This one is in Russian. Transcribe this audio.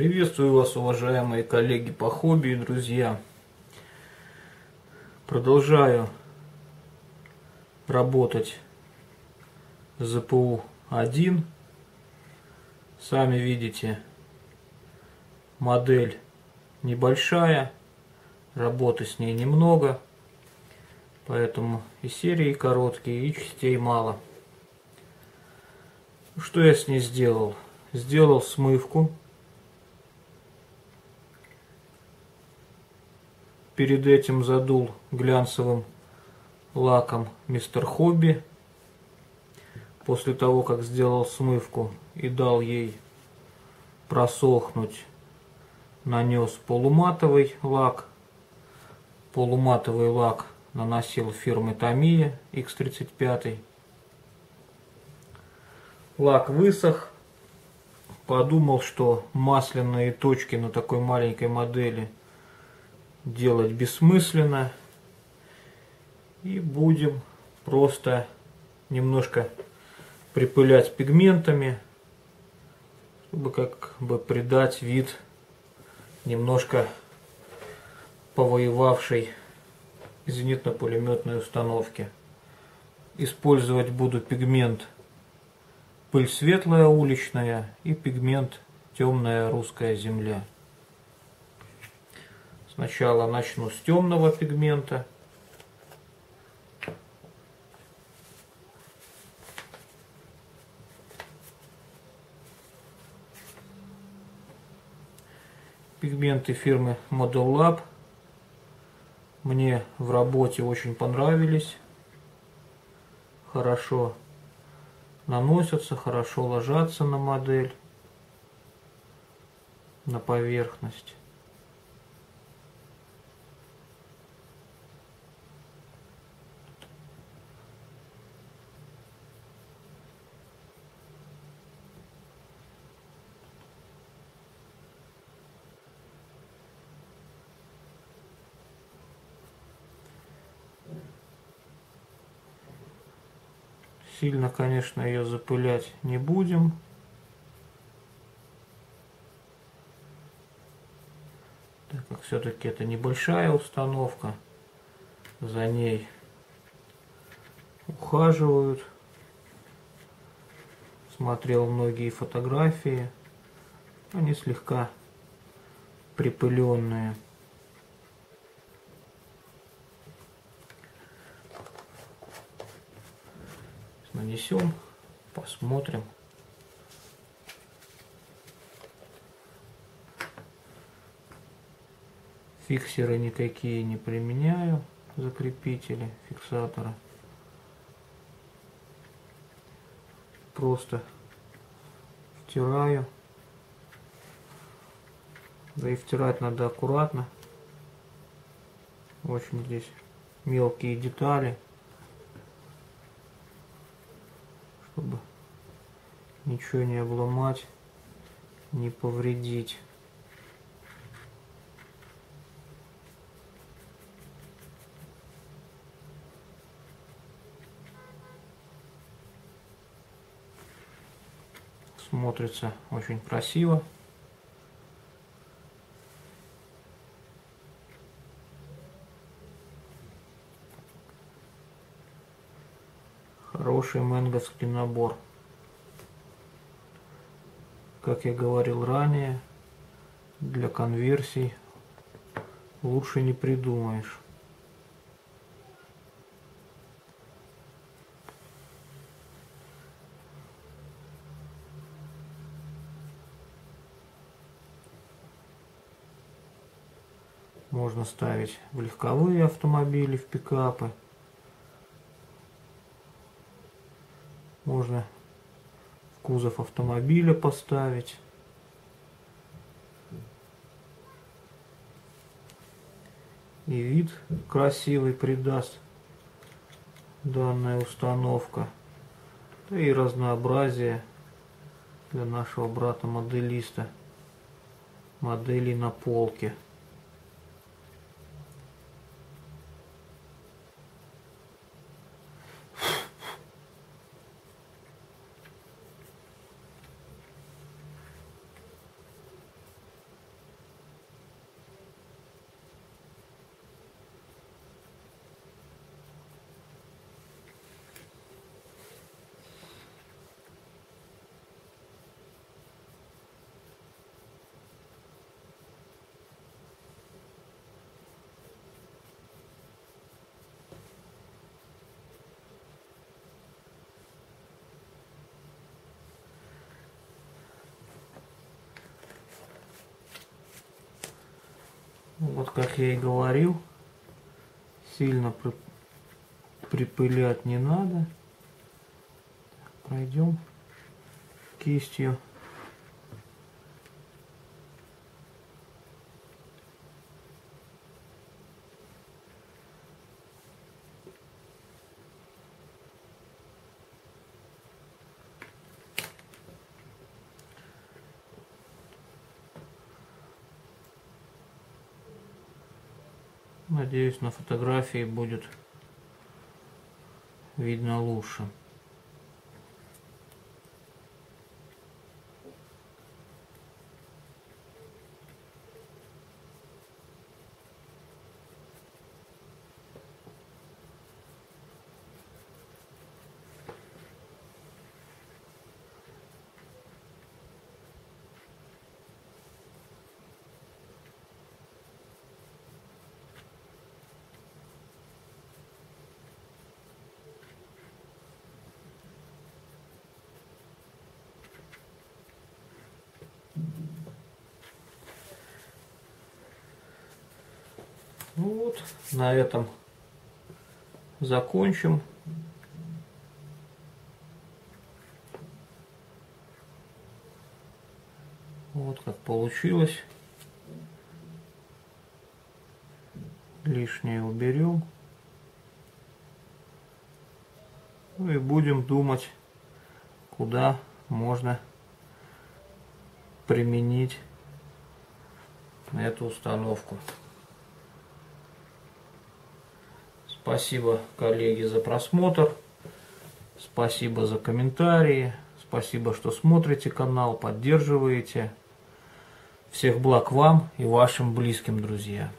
Приветствую вас, уважаемые коллеги по хобби и друзья. Продолжаю работать с ЗПУ-1. Сами видите, модель небольшая, работы с ней немного, поэтому и серии короткие, и частей мало. Что я с ней сделал? Сделал смывку перед этим задул глянцевым лаком Мистер Хобби. После того, как сделал смывку и дал ей просохнуть, нанес полуматовый лак. Полуматовый лак наносил фирмы Томия X35. Лак высох. Подумал, что масляные точки на такой маленькой модели – делать бессмысленно. И будем просто немножко припылять пигментами, чтобы как бы придать вид немножко повоевавшей зенитно-пулеметной установки. Использовать буду пигмент пыль светлая уличная и пигмент темная русская земля. Сначала начну с темного пигмента. Пигменты фирмы Model Lab мне в работе очень понравились. Хорошо наносятся, хорошо ложатся на модель, на поверхность. Сильно, конечно, ее запылять не будем. Так как все-таки это небольшая установка. За ней ухаживают. Смотрел многие фотографии. Они слегка припыленные. Нанесем, посмотрим. Фиксеры никакие не применяю, закрепители фиксатора. Просто втираю. Да и втирать надо аккуратно. Очень здесь мелкие детали. чтобы ничего не обломать, не повредить. Смотрится очень красиво. хороший менговский набор. Как я говорил ранее, для конверсий лучше не придумаешь. Можно ставить в легковые автомобили, в пикапы. Можно кузов автомобиля поставить. И вид красивый придаст данная установка. Да и разнообразие для нашего брата-моделиста моделей на полке. Вот как я и говорил, сильно при, припылять не надо. Пройдем кистью. Надеюсь, на фотографии будет видно лучше. Ну вот, на этом закончим. Вот как получилось. Лишнее уберем. Ну и будем думать, куда можно применить эту установку. Спасибо, коллеги, за просмотр. Спасибо за комментарии. Спасибо, что смотрите канал, поддерживаете. Всех благ вам и вашим близким, друзья.